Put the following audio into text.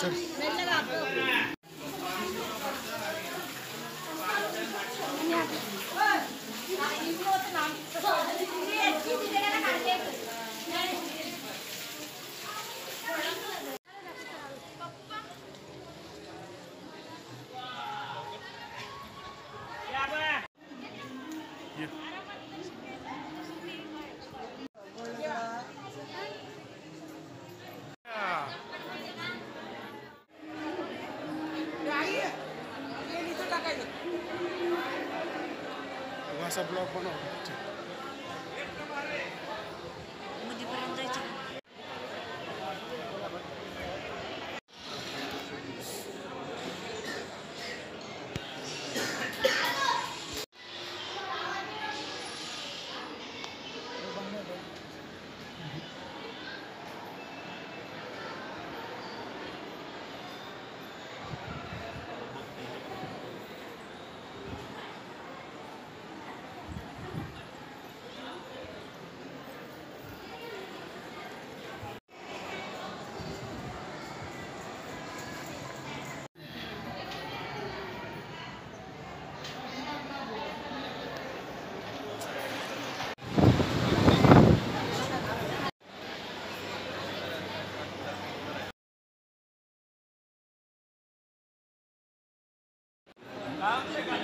असा blog Casablanca, é não. Ah, legal.